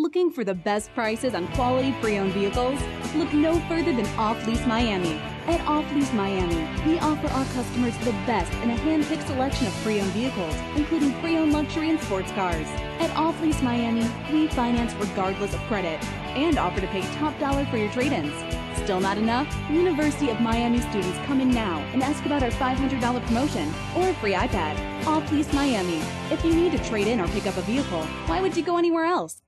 Looking for the best prices on quality pre-owned vehicles? Look no further than Off Lease Miami. At Off Lease Miami, we offer our customers the best in a hand-picked selection of pre-owned vehicles, including pre-owned luxury and sports cars. At Off Lease Miami, we finance regardless of credit and offer to pay top dollar for your trade-ins. Still not enough? University of Miami students come in now and ask about our $500 promotion or a free iPad. Off Lease Miami. If you need to trade in or pick up a vehicle, why would you go anywhere else?